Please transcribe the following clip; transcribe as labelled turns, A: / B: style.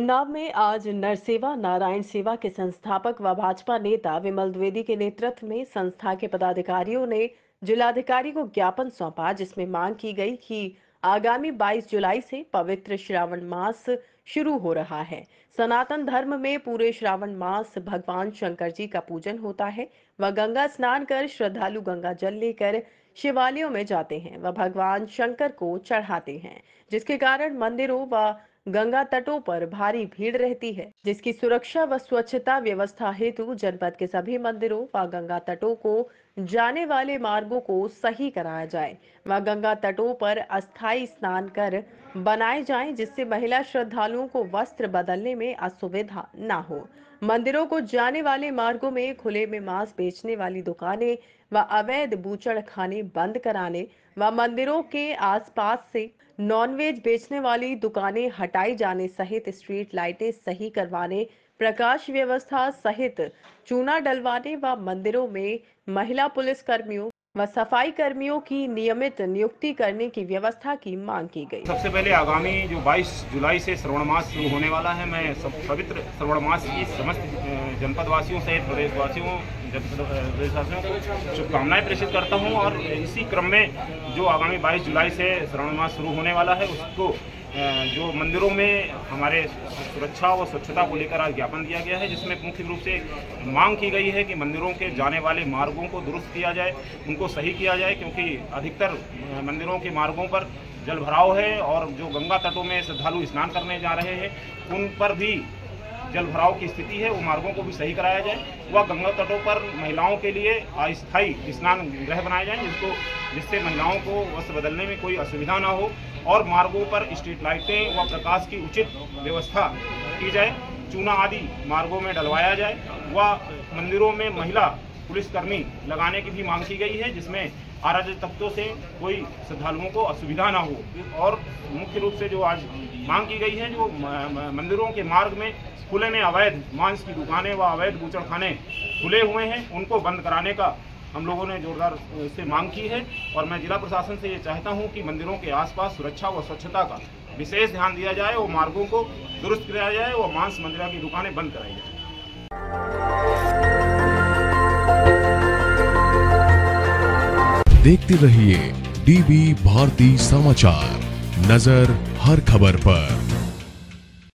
A: उन्नाव में आज नरसेवा नारायण सेवा के संस्थापक व भाजपा नेता विमल द्विवेदी के नेतृत्व में संस्था के पदाधिकारियों ने जिलाधिकारी को ज्ञापन सौंपा, जिसमें मांग की गई कि आगामी 22 जुलाई से पवित्र श्रावण मास शुरू हो रहा है। सनातन धर्म में पूरे श्रावण मास भगवान शंकर जी का पूजन होता है व गंगा स्नान कर श्रद्धालु गंगा जल लेकर शिवालयों में जाते हैं व भगवान शंकर को चढ़ाते हैं, जिसके कारण मंदिरों व गंगा तटों पर भारी भीड़ रहती है, जिसकी सुरक्षा व स्वच्छता व्यवस्था हेतु जनपद के सभी मंदिरों व गंगा तटों को जाने वाले मार्गों को सही कराया जाए व गंगा तटों पर अस्थायी स्नान कर बनाए जाएँ, जिससे महिला श्रद्धालुओं को वस्त्र बदलने में असुविधा न हो। मंदिरों को जाने वाले मार्गों में खुले में मांस बेचने वाली दुकानें व अवैध बूचड़ खाने बंद कराने व मंदिरों के आसपास से नॉनवेज बेचने वाली दुकानें हटाई जाने सहित स्ट्रीट लाइटें सही करवाने, प्रकाश व्यवस्था सहित चूना डलवाने व मंदिरों में महिला पुलिस कर्मियों व सफ़ाई कर्मियों की नियमित नियुक्ति करने की व्यवस्था की मांग की गई।
B: सबसे पहले आगामी जो 22 जुलाई से श्रवण मास शुरू होने वाला है, मैं सब पवित्र श्रवण मास की समस्त जनपद वासियों सहित प्रदेशवासियों प्रदेशवासियों को शुभकामनाएँ प्रेषित करता हूँ और इसी क्रम में जो आगामी 22 जुलाई से श्रवण मास शुरू होने वाला है, उसको जो मंदिरों में हमारे सुरक्षा व स्वच्छता को लेकर आज ज्ञापन दिया गया है, जिसमें मुख्य रूप से मांग की गई है कि मंदिरों के जाने वाले मार्गों को दुरुस्त किया जाए, उनको सही किया जाए, क्योंकि अधिकतर मंदिरों के मार्गों पर जल भराव है और जो गंगा तटों में श्रद्धालु स्नान करने जा रहे हैं, उन पर भी जल भराव की स्थिति है, वो मार्गों को भी सही कराया जाए व गंगा तटों पर महिलाओं के लिए अस्थायी स्नान गृह बनाए जाएँ, जिसको, जिससे महिलाओं को वस्त्र बदलने में कोई असुविधा ना हो और मार्गों पर स्ट्रीट लाइटें व प्रकाश की उचित व्यवस्था की जाए, चूना आदि मार्गों में डलवाया जाए व मंदिरों में महिला पुलिसकर्मी लगाने की भी मांग की गई है, जिसमें अराजक तत्वों से कोई श्रद्धालुओं को असुविधा ना हो और मुख्य रूप से जो आज मांग की गई है, जो मंदिरों के मार्ग में खुले में अवैध मांस की दुकानें व अवैध बूचड़ खाने खुले हुए हैं, उनको बंद कराने का हम लोगों ने जोरदार से मांग की है। और मैं जिला प्रशासन से ये चाहता हूँ कि मंदिरों के आसपास सुरक्षा व स्वच्छता का विशेष ध्यान दिया जाए और मार्गों को दुरुस्त कराया जाए और मांस मंदिरा की दुकानें बंद कराई जाए।
C: देखते रहिए डीबी भारती समाचार। नज़र हर खबर पर।